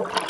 you.